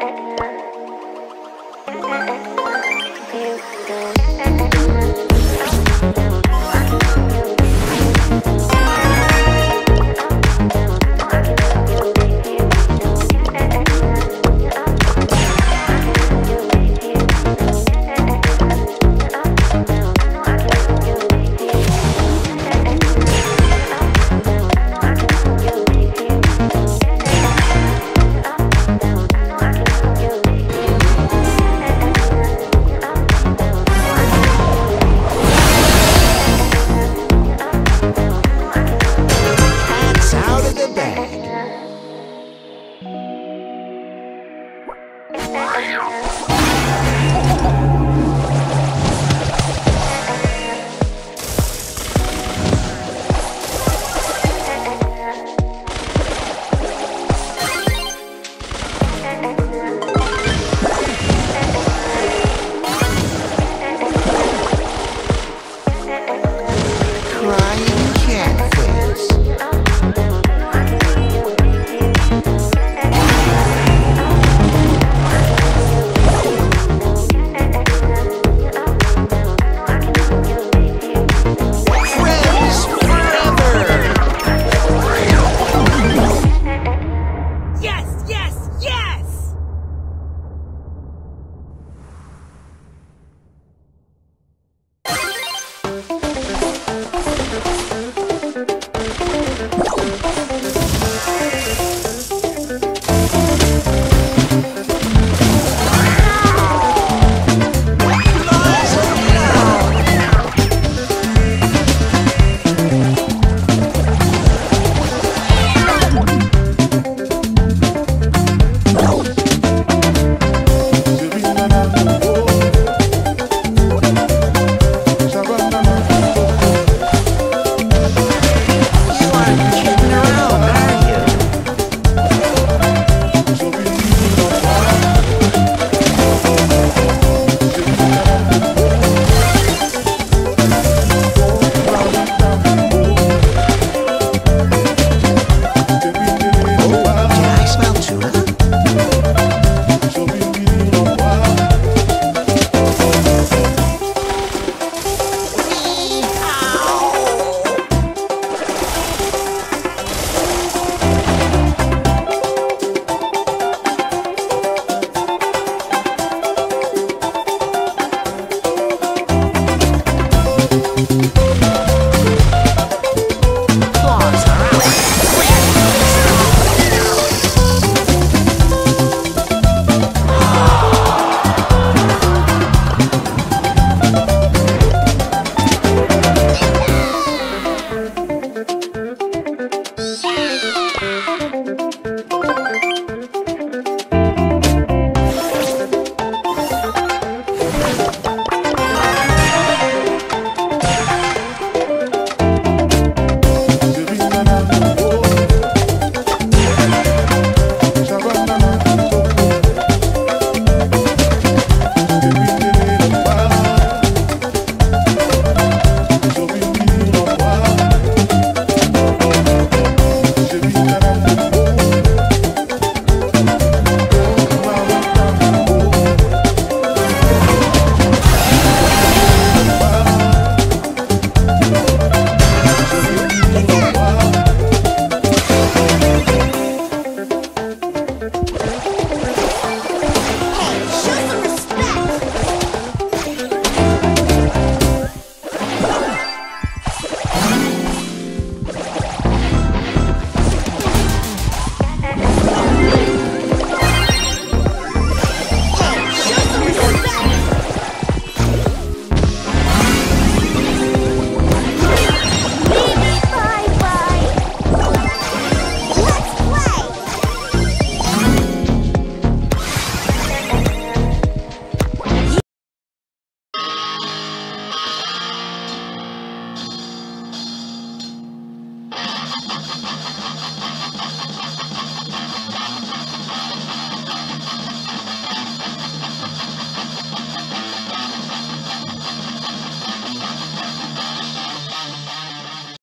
yeah. The bag.